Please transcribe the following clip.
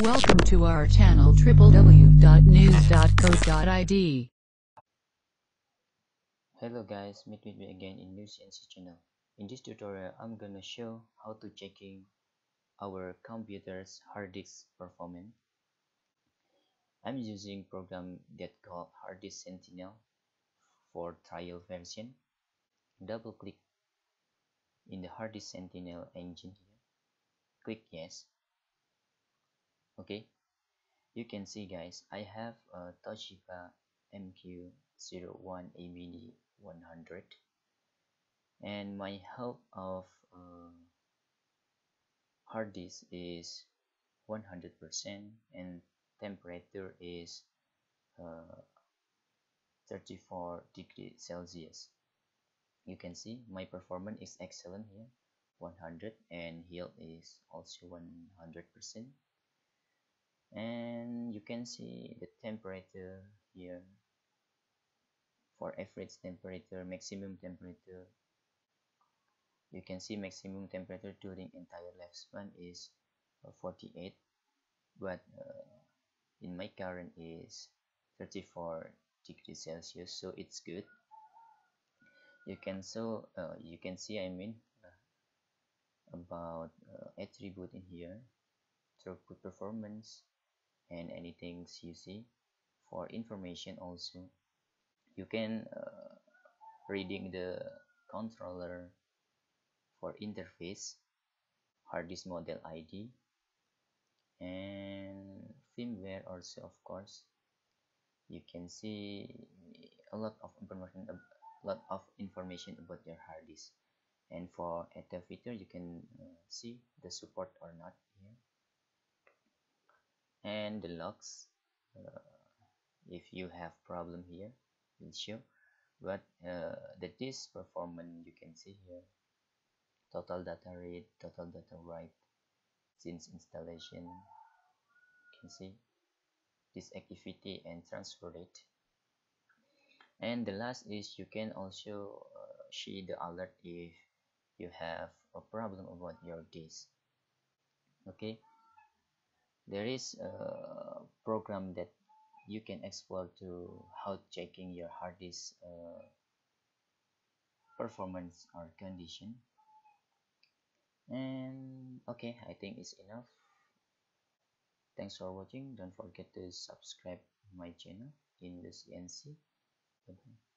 Welcome to our channel www.news.co.id. Hello guys, meet with me again in News channel. In this tutorial, I'm gonna show how to checking our computer's hard disk performance. I'm using program that called Hard Disk Sentinel for trial version. Double click in the Hard Disk Sentinel engine here. Click yes okay? You can see guys I have a Toshiba MQ01 ABD 100 and my health of uh, hard disk is 100% and temperature is uh, 34 degrees Celsius. You can see my performance is excellent here 100 and yield is also 100% and you can see the temperature here. For average temperature maximum temperature you can see maximum temperature during entire lifespan is uh, 48 but uh, in my current is 34 degrees celsius so it's good. You can so uh, you can see i mean uh, about uh, attribute in here throughput performance and anything you see for information also. You can uh, reading the controller for interface hard disk model ID and firmware also of course. You can see a lot of information a lot of information about your hard disk. And for ATA feature you can uh, see the support or not here and the logs uh, if you have problem here will show. But uh, the disk performance you can see here. Total data read total data write since installation. You can see this activity and transfer rate. And the last is you can also uh, see the alert if you have a problem about your disk okay there is a program that you can explore to how checking your hard disk uh, performance or condition. And okay i think it's enough. Thanks for watching. Don't forget to subscribe my channel in the cnc bye, -bye.